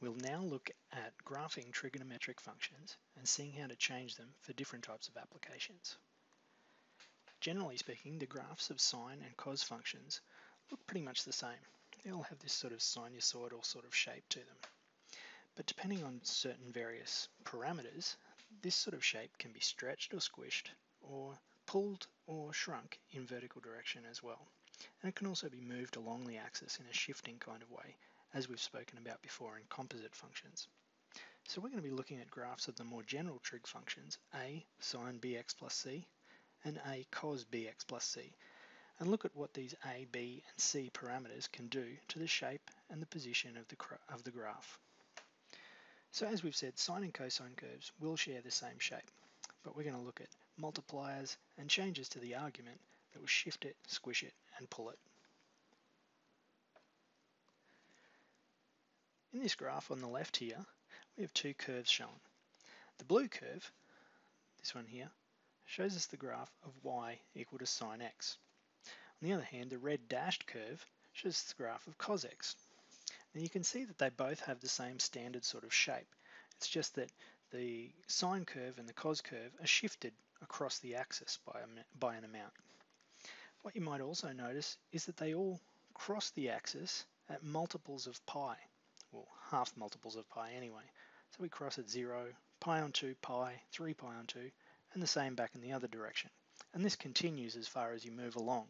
We'll now look at graphing trigonometric functions and seeing how to change them for different types of applications. Generally speaking, the graphs of sine and cos functions look pretty much the same. They all have this sort of sinusoidal sort of shape to them. But depending on certain various parameters, this sort of shape can be stretched or squished or pulled or shrunk in vertical direction as well. And it can also be moved along the axis in a shifting kind of way as we've spoken about before in composite functions. So we're going to be looking at graphs of the more general trig functions a sine bx plus c and a cos bx plus c and look at what these a, b and c parameters can do to the shape and the position of the, of the graph. So as we've said, sine and cosine curves will share the same shape, but we're going to look at multipliers and changes to the argument that will shift it, squish it, and pull it. In this graph on the left here, we have two curves shown. The blue curve, this one here, shows us the graph of y equal to sine x. On the other hand, the red dashed curve shows the graph of cos x. Now you can see that they both have the same standard sort of shape. It's just that the sine curve and the cos curve are shifted across the axis by, a, by an amount. What you might also notice is that they all cross the axis at multiples of pi well, half multiples of pi anyway. So we cross at 0, pi on 2, pi, 3 pi on 2, and the same back in the other direction. And this continues as far as you move along.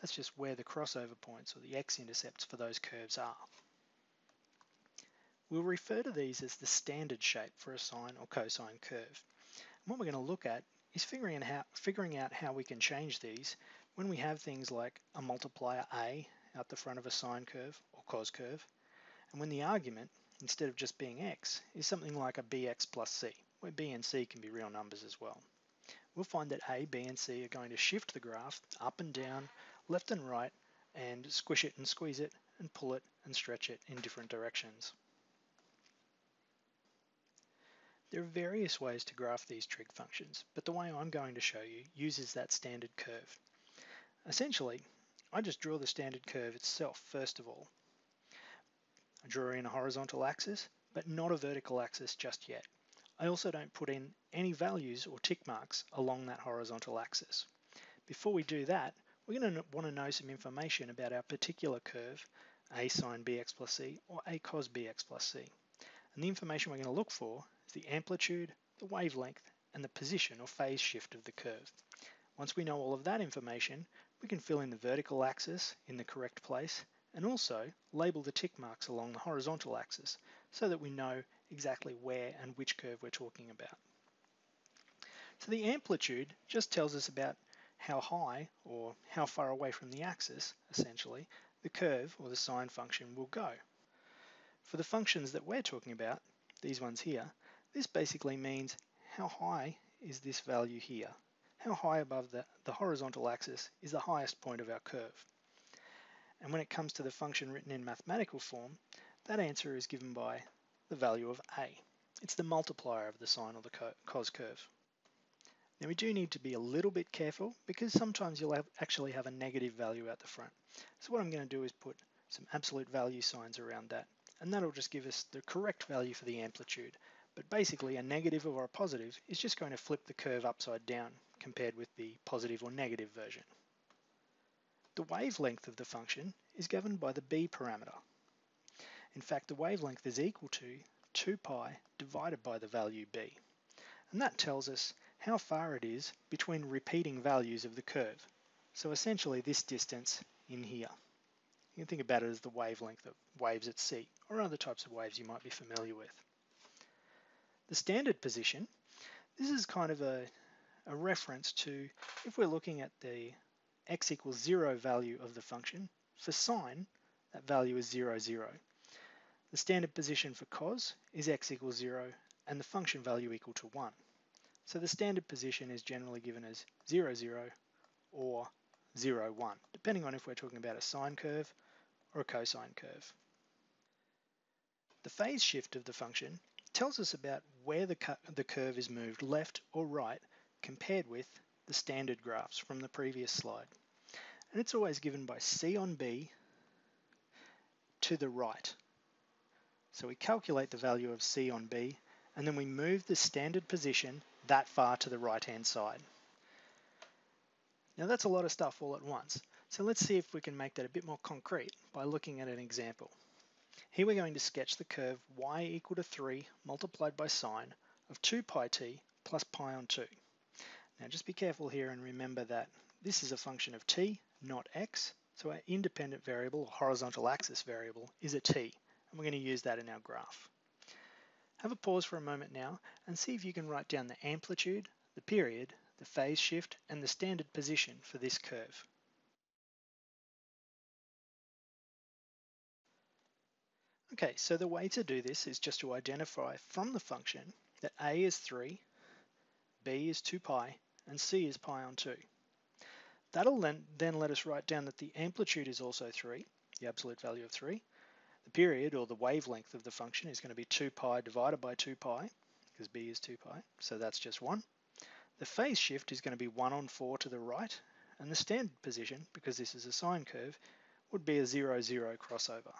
That's just where the crossover points or the x-intercepts for those curves are. We'll refer to these as the standard shape for a sine or cosine curve. And what we're going to look at is figuring out, figuring out how we can change these when we have things like a multiplier a out the front of a sine curve or cos curve, and when the argument, instead of just being x, is something like a bx plus c, where b and c can be real numbers as well. We'll find that a, b, and c are going to shift the graph up and down, left and right, and squish it and squeeze it, and pull it and stretch it in different directions. There are various ways to graph these trig functions, but the way I'm going to show you uses that standard curve. Essentially, I just draw the standard curve itself first of all, draw in a horizontal axis, but not a vertical axis just yet. I also don't put in any values or tick marks along that horizontal axis. Before we do that, we're going to want to know some information about our particular curve, a sine bx plus c or a cos bx plus c. And the information we're going to look for is the amplitude, the wavelength, and the position or phase shift of the curve. Once we know all of that information, we can fill in the vertical axis in the correct place and also label the tick marks along the horizontal axis so that we know exactly where and which curve we're talking about. So the amplitude just tells us about how high or how far away from the axis, essentially, the curve or the sine function will go. For the functions that we're talking about, these ones here, this basically means how high is this value here? How high above the, the horizontal axis is the highest point of our curve? And when it comes to the function written in mathematical form, that answer is given by the value of a. It's the multiplier of the sine or the cos curve. Now we do need to be a little bit careful because sometimes you'll have actually have a negative value at the front. So what I'm going to do is put some absolute value signs around that and that'll just give us the correct value for the amplitude. But basically a negative or a positive is just going to flip the curve upside down compared with the positive or negative version. The wavelength of the function is governed by the b parameter. In fact, the wavelength is equal to 2 pi divided by the value b. And that tells us how far it is between repeating values of the curve. So essentially this distance in here. You can think about it as the wavelength of waves at sea or other types of waves you might be familiar with. The standard position, this is kind of a, a reference to if we're looking at the x equals 0 value of the function. For sine, that value is 0, 0. The standard position for cos is x equals 0 and the function value equal to 1. So the standard position is generally given as 0, 0 or 0, 1, depending on if we're talking about a sine curve or a cosine curve. The phase shift of the function tells us about where the, the curve is moved left or right compared with the standard graphs from the previous slide and it's always given by C on B to the right So we calculate the value of C on B, and then we move the standard position that far to the right-hand side. Now that's a lot of stuff all at once. So let's see if we can make that a bit more concrete by looking at an example. Here we're going to sketch the curve y equal to 3 multiplied by sine of 2 pi t plus pi on 2. Now just be careful here and remember that this is a function of t, not x, so our independent variable, or horizontal axis variable, is a t, and we're going to use that in our graph. Have a pause for a moment now and see if you can write down the amplitude, the period, the phase shift, and the standard position for this curve. Okay, so the way to do this is just to identify from the function that a is 3, b is 2 pi, and c is pi on 2. That'll then, then let us write down that the amplitude is also 3, the absolute value of 3. The period, or the wavelength of the function, is going to be 2 pi divided by 2 pi, because b is 2 pi, so that's just 1. The phase shift is going to be 1 on 4 to the right, and the standard position, because this is a sine curve, would be a 0, 0 crossover.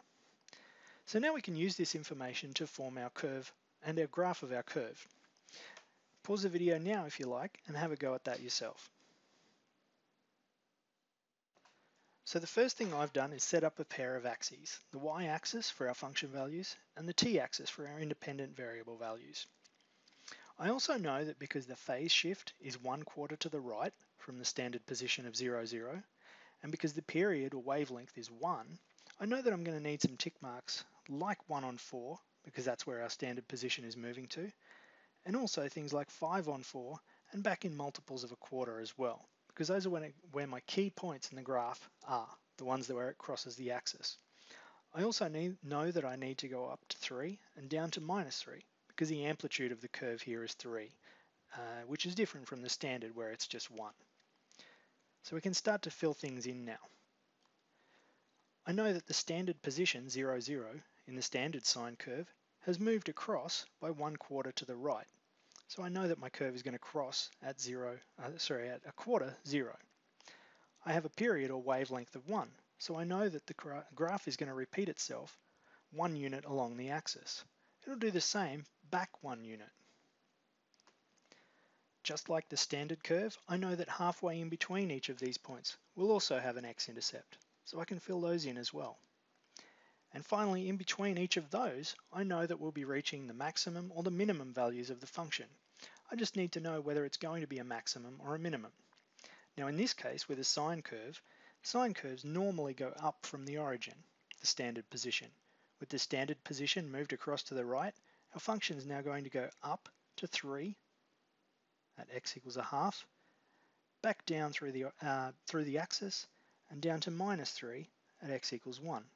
So now we can use this information to form our curve and our graph of our curve. Pause the video now if you like and have a go at that yourself. So the first thing I've done is set up a pair of axes, the y-axis for our function values and the t-axis for our independent variable values. I also know that because the phase shift is one quarter to the right from the standard position of 0, 0, and because the period or wavelength is 1, I know that I'm going to need some tick marks like 1 on 4 because that's where our standard position is moving to and also things like 5 on 4 and back in multiples of a quarter as well because those are it, where my key points in the graph are, the ones that where it crosses the axis. I also need, know that I need to go up to 3 and down to minus 3 because the amplitude of the curve here is 3, uh, which is different from the standard where it's just 1. So we can start to fill things in now. I know that the standard position 0, 0 in the standard sine curve has moved across by one quarter to the right. So I know that my curve is going to cross at zero, uh, sorry, at a quarter, zero. I have a period or wavelength of one, so I know that the gra graph is going to repeat itself one unit along the axis. It'll do the same back one unit. Just like the standard curve, I know that halfway in between each of these points will also have an x-intercept so I can fill those in as well. And finally, in between each of those, I know that we'll be reaching the maximum or the minimum values of the function. I just need to know whether it's going to be a maximum or a minimum. Now in this case, with a sine curve, sine curves normally go up from the origin, the standard position. With the standard position moved across to the right, our function is now going to go up to 3 at x equals a half, back down through the, uh, through the axis, and down to minus 3 at x equals 1.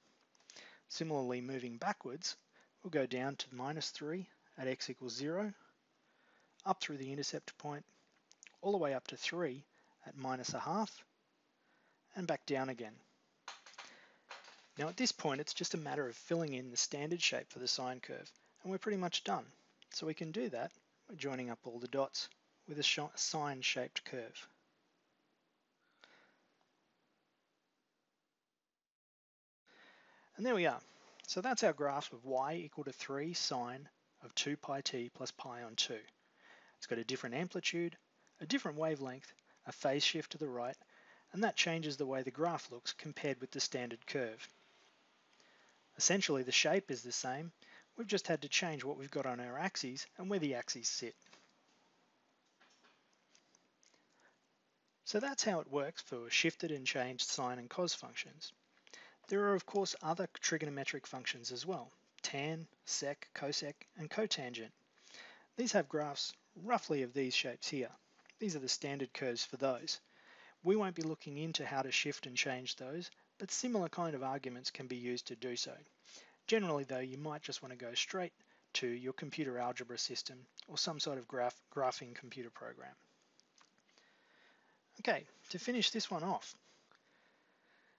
Similarly, moving backwards, we'll go down to minus 3 at x equals 0, up through the intercept point, all the way up to 3 at minus a half, and back down again. Now at this point, it's just a matter of filling in the standard shape for the sine curve, and we're pretty much done. So we can do that by joining up all the dots with a sine-shaped curve. And there we are. So that's our graph of y equal to 3 sine of 2 pi t plus pi on 2. It's got a different amplitude, a different wavelength, a phase shift to the right, and that changes the way the graph looks compared with the standard curve. Essentially the shape is the same, we've just had to change what we've got on our axes and where the axes sit. So that's how it works for shifted and changed sine and cos functions. There are of course other trigonometric functions as well, tan, sec, cosec, and cotangent. These have graphs roughly of these shapes here. These are the standard curves for those. We won't be looking into how to shift and change those, but similar kind of arguments can be used to do so. Generally though, you might just want to go straight to your computer algebra system or some sort of graph, graphing computer program. Okay, to finish this one off,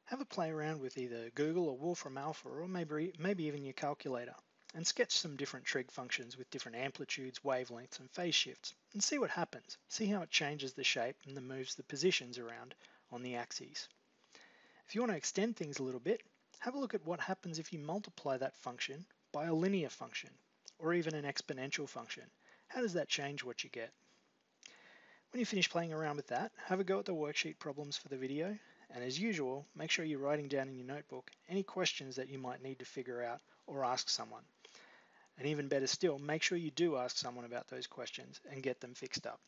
have a play around with either Google or Wolfram Alpha or maybe, maybe even your calculator and sketch some different trig functions with different amplitudes, wavelengths and phase shifts and see what happens. See how it changes the shape and then moves the positions around on the axes. If you want to extend things a little bit, have a look at what happens if you multiply that function by a linear function, or even an exponential function. How does that change what you get? When you finish playing around with that, have a go at the worksheet problems for the video, and as usual, make sure you're writing down in your notebook any questions that you might need to figure out or ask someone. And even better still, make sure you do ask someone about those questions and get them fixed up.